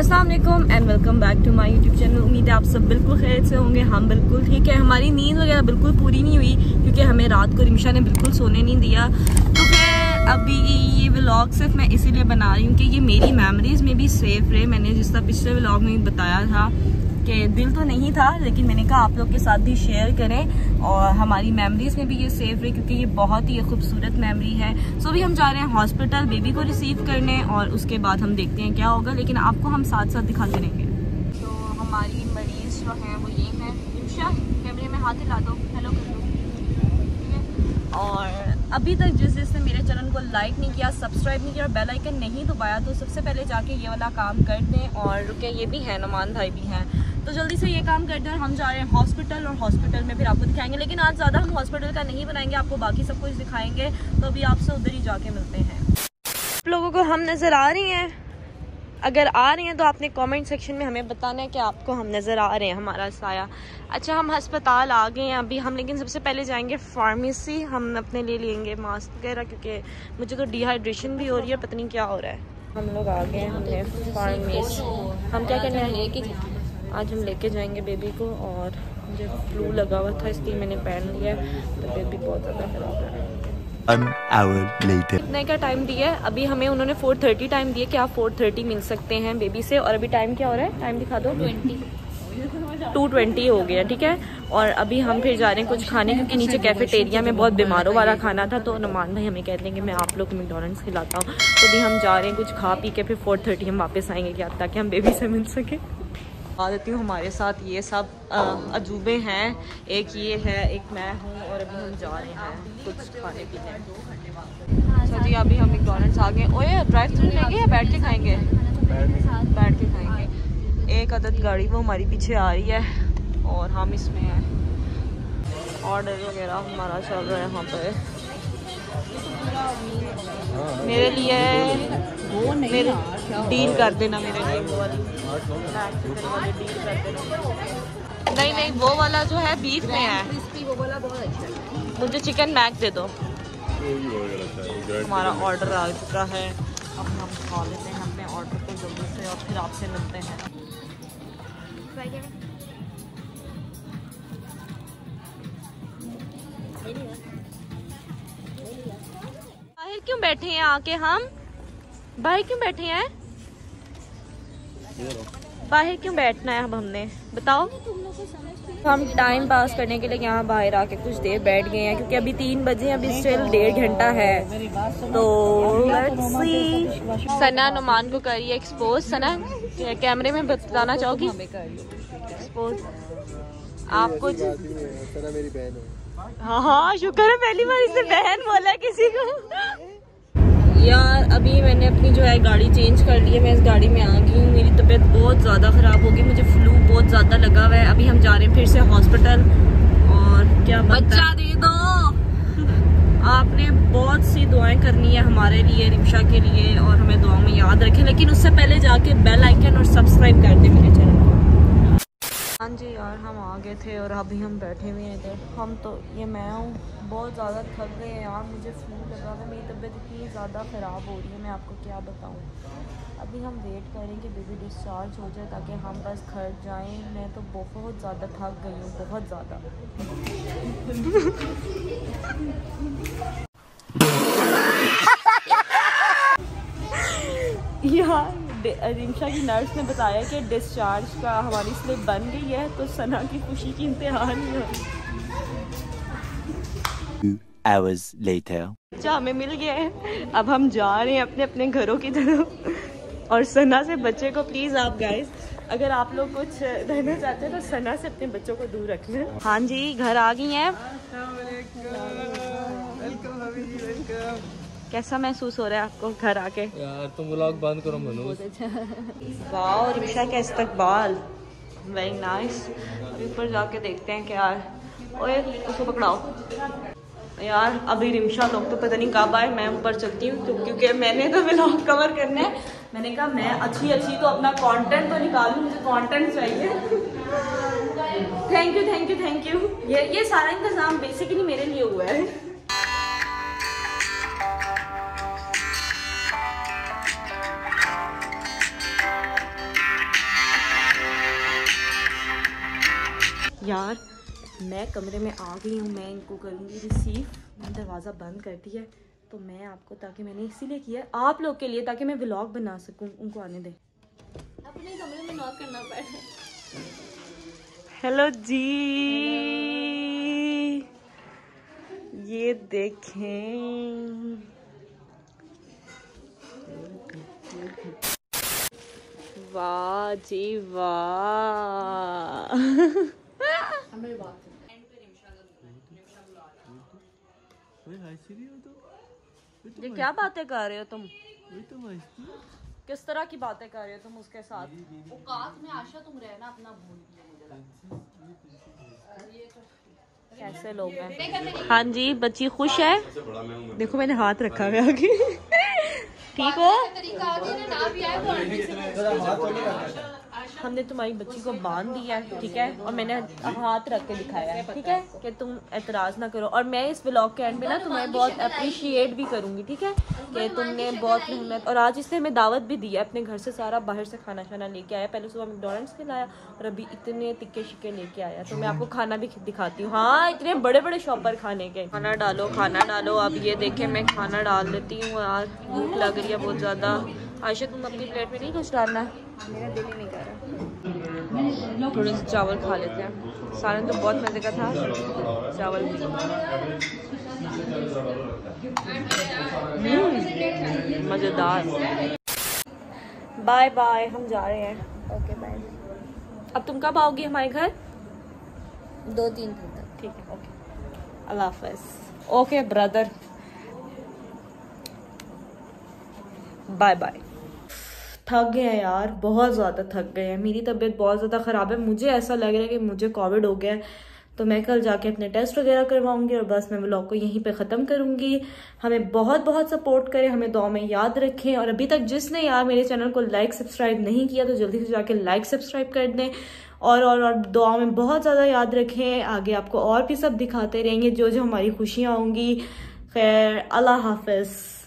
And welcome back to my YouTube channel उम्मीद है आप सब बिल्कुल खैर से होंगे, हम बिल्कुल ठीक है। हमारी नींद वगैरह बिल्कुल पूरी नहीं हुई, क्योंकि हमें रात को रिमशा ने बिल्कुल सोने नहीं दिया। तो खैर, अभी ये व्लॉग सिर्फ़ मैं इसीलिए बना रही हूँ कि ये मेरी मेमोरीज में भी सेफ़ रहे। मैंने जिस तरह पिछले व्लॉग में बताया था कि दिल तो नहीं था, लेकिन मैंने कहा आप लोग के साथ भी शेयर करें और हमारी मेमोरीज में भी ये सेफ़ रहे क्योंकि ये बहुत ही खूबसूरत मेमोरी है। सो भी हम जा रहे हैं हॉस्पिटल बेबी को रिसीव करने और उसके बाद हम देखते हैं क्या होगा, लेकिन आपको हम साथ साथ दिखाते रहेंगे। तो हमारी मरीज़ जो हैं वो ये हैं। कैमरे में हाथ हिला दो। हेलो कर दो। और अभी तक जिस जिसने मेरे चैनल को लाइक नहीं किया सब्सक्राइब नहीं किया और बेल आइकन नहीं दबाया तो सबसे पहले जाके ये वाला काम कर दें और रुके, ये भी है, नुमान भाई भी हैं। तो जल्दी से ये काम करते हैं हम जा रहे हैं हॉस्पिटल और हॉस्पिटल में फिर आपको दिखाएँगे। लेकिन आज ज़्यादा हम हॉस्पिटल का नहीं बनाएँगे, आपको बाकी सब कुछ दिखाएँगे। तो अभी आपसे उधर ही जाके मिलते हैं। लोगों को हम नज़र आ रही हैं। अगर आ रही हैं तो आपने कमेंट सेक्शन में हमें बताना है कि आपको हम नज़र आ रहे हैं, हमारा साया। अच्छा हम अस्पताल आ गए हैं अभी। हम लेकिन सबसे पहले जाएँगे फार्मेसी हम अपने ले लेंगे मास्क वगैरह क्योंकि मुझे तो डिहाइड्रेशन भी हो रही है, पता नहीं क्या हो रहा है। हम लोग आ गए हैं हमने फार्मेसी हम क्या करने हैं आज हम लेके जाएँगे बेबी को और मुझे फ्लू लगा हुआ था, इसलिए मैंने पहन लिया तो बेबी बहुत ज़्यादा ख़राब है। An hour later. नहीं क्या टाइम दिया है? अभी हमें उन्होंने 4:30 टाइम दिया कि आप 4:30 मिल सकते हैं बेबी से। और अभी टाइम क्या हो रहा है? टाइम दिखा दो। 20 टू ट्वेंटी हो गया ठीक है? और अभी हम फिर जा रहे हैं कुछ खाने क्योंकि नीचे कैफेटेरिया में बहुत बीमारों वाला खाना था तो नुमान भाई हमें कहते हैं कि मैं आप लोग को मैकडोनल्ड्स खिलाता हूँ। तो अभी हम जा रहे हैं कुछ खा पी के फिर फोर थर्टी हम वापस आएँगे क्या ताकि हम बेबी से मिल सके। दिखा देती हूँ हमारे साथ। ये सब अजूबे हैं। एक ये है, एक मैं हूँ और अभी हम जा रहे हैं कुछ खाने पीने अच्छा जी, अभी हम मैकडोनल्ड्स आ गए। ओए ड्राइव थ्रू लेंगे या बैठ के खाएँगे? बैठ के खाएँगे। एक अदद गाड़ी, वो हमारी पीछे आ रही है और हम इसमें हैं। ऑर्डर वगैरह हमारा चल रहा है यहाँ पे। मेरे लिए वो नहीं मेरे डील कर देना मेरे लिए वो वाली। डील कर देना नहीं नहीं वो वाला जो है बीफ में है। वो वाला बहुत अच्छा मुझे चिकन मैक दे दो। हमारा ऑर्डर आ चुका है। अब हम खा लेते हैं अपने ऑर्डर को जल्दी से और फिर आपसे मिलते हैं। क्यों बैठे हैं आके हम? बाहर क्यों बैठे हैं? बाहर क्यों बैठना है अब हमने? बताओ। हम टाइम पास करने के लिए यहाँ बाहर आके कुछ देर बैठ गए हैं क्योंकि अभी तीन बजे अभी स्टिल डेढ़ घंटा है। तो सना नुमान को करिए एक्सपोज सना कैमरे में बताना चाहोगी एक्सपोज आप कुछ हाँ। हाँ शुक्र है पहली बार इसे बहन बोला किसी को। यार अभी मैंने अपनी जो है गाड़ी चेंज कर ली है मैं इस गाड़ी में आ गई हूँ। मेरी तबीयत बहुत ज़्यादा ख़राब होगी मुझे फ्लू बहुत ज़्यादा लगा हुआ है। अभी हम जा रहे हैं फिर से हॉस्पिटल और क्या बच्चा दे दो। आपने बहुत सी दुआएँ करनी है हमारे लिए रिक्शा के लिए और हमें दुआओं में याद रखें। लेकिन उससे पहले जाके बेल आइकन और सब्सक्राइब कर दें मेरे चैनल हाँ जी यार, हम आ गए थे और अभी हम बैठे हुए हैं इधर। हम तो ये मैं हूँ, बहुत ज़्यादा थक गए हैं यार, मुझे फ्लू लगा हुआ मेरी तबीयत इतनी ज़्यादा ख़राब हो रही है, मैं आपको क्या बताऊँ। अभी हम वेट करें कि बेबी डिस्चार्ज हो जाए, ताकि हम बस घर जाएँ। मैं तो बहुत ज़्यादा थक गई हूँ, बहुत ज़्यादा। रिंशा की नर्स ने बताया कि डिस्चार्ज का हमारी स्लिप बन गई है तो सना की खुशी की इंतहा नहीं हो hours later. अच्छा हमें मिल गया है। अब हम जा रहे हैं अपने अपने घरों की तरफ़। और सना से बच्चे को प्लीज़ आप गाइस अगर आप लोग कुछ रहना चाहते हैं तो सना से अपने बच्चों को दूर रख लें। हाँ जी घर आ गई हैं। कैसा महसूस हो रहा है आपको घर आके? यार तुम व्लॉग बंद करो मनु। वाह रिक्शा का इस्तकबाल। वेरी नाइस अभी ऊपर जाके देखते हैं क्या ओए उसको पकड़ाओ। यार अभी रिमशा लोग तो पता नहीं कब आए मैं ऊपर चलती हूँ तो क्योंकि मैंने तो व्लॉग कवर करना है। मैंने कहा मैं अच्छी अच्छी तो अपना कंटेंट तो निकालूँ मुझे कंटेंट चाहिए। Thank you thank you thank you ये ये सारा इंतज़ाम बेसिकली मेरे लिए हुआ है। यार मैं कमरे में आ गई हूँ मैं इनको करूँगी रिसीव मैंने दरवाज़ा बंद कर दिया है तो मैं आपको ताकि मैंने इसीलिए किया आप लोग के लिए ताकि मैं ब्लॉग बना सकूँ उनको आने दें। अपने कमरे में नॉक करना पड़ा। हेलो जी। ये देखें। वाह जी वाह। ये क्या बातें कर रहे हो तुम? किस तरह की बातें कर रहे हो तुम उसके साथ? औकात में आशा तुम रहना अपना भूल गए कैसे लोग हैं? हाँ जी बच्ची खुश है? देखो मैंने हाथ रखा है आगे। ठीक हो। हमने तुम्हारी बच्ची को बाँध दिया है, ठीक है? और मैंने हाथ रख के दिखाया है, ठीक है? कि तुम एतराज़ ना करो। और मैं इस ब्लॉग के एंड में ना तुम्हें बहुत अप्रिशिएट भी करूँगी, ठीक है? कि तुमने बहुत मेहनत और आज इसने हमें दावत भी दी है, अपने घर से सारा बाहर से खाना शाना लेके आया। पहले सुबह मैकडोनल्ड्स के लाया और अभी इतने तिक्के शिक्के लेके आया। तो मैं आपको खाना भी दिखाती हूँ। हाँ इतने बड़े बड़े शॉपर खाने के। खाना डालो खाना डालो। अब ये देखे, मैं खाना डाल देती हूँ। आज भूख लग रही है बहुत ज़्यादा। आयशा तुम अपनी प्लेट में नहीं कुछ डालना? मेरा दिल ही नहीं कर रहा। थोड़े से चावल खा लेते हैं। सालन तो बहुत मज़े का था। चावल भी। मज़ेदार। बाय बाय हम जा रहे हैं। ओके बाय अब तुम कब आओगी हमारे घर? दो तीन दिन तक। ठीक है ओके अल्लाह हाफिज। ओके ब्रदर बाय बाय थक गए हैं यार, बहुत ज़्यादा थक गए हैं। मेरी तबीयत बहुत ज़्यादा ख़राब है। मुझे ऐसा लग रहा है कि मुझे कोविड हो गया है। तो मैं कल जाके अपने टेस्ट वगैरह करवाऊँगी और बस मैं व्लॉग को यहीं पे ख़त्म करूँगी। हमें बहुत बहुत सपोर्ट करें, हमें दुआ में याद रखें। और अभी तक जिसने यार मेरे चैनल को लाइक सब्सक्राइब नहीं किया तो जल्दी से जाके लाइक सब्सक्राइब कर दें। और और और दुआ में बहुत ज़्यादा याद रखें। आगे आपको और भी सब दिखाते रहेंगे, जो जो हमारी खुशियाँ होंगी। खैर, अल्लाह हाफिज़।